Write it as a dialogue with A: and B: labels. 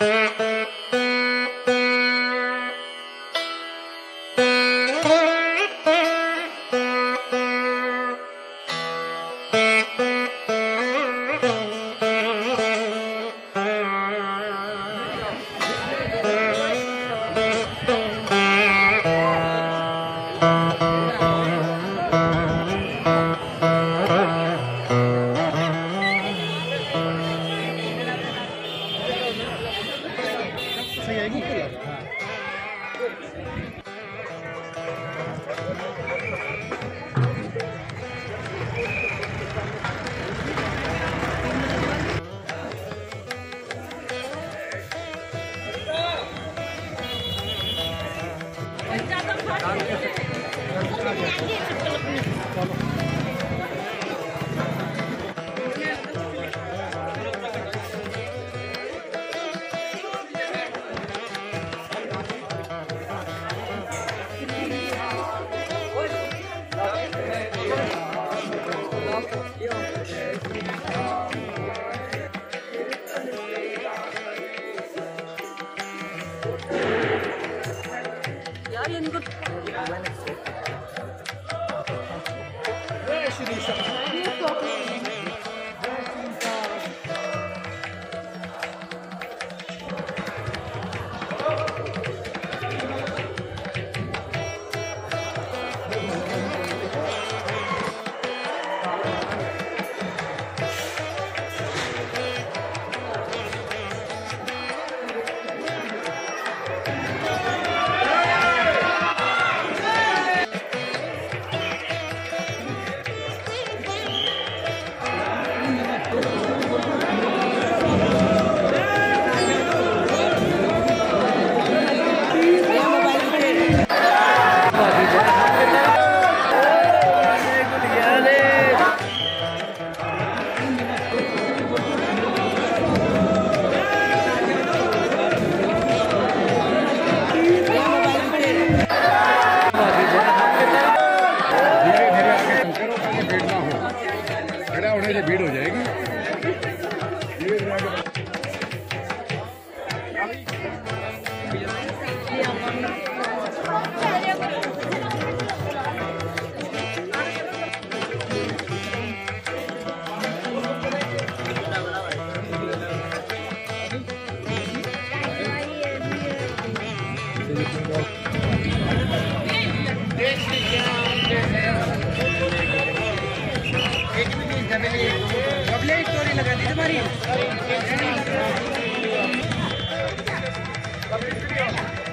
A: Mm-hmm. यार Yaar, inko. इकट्ठा होने से भीड़ हो जाएगी Thank. बढ़िया स्टोरी लगा दी तुम्हारी Thank you.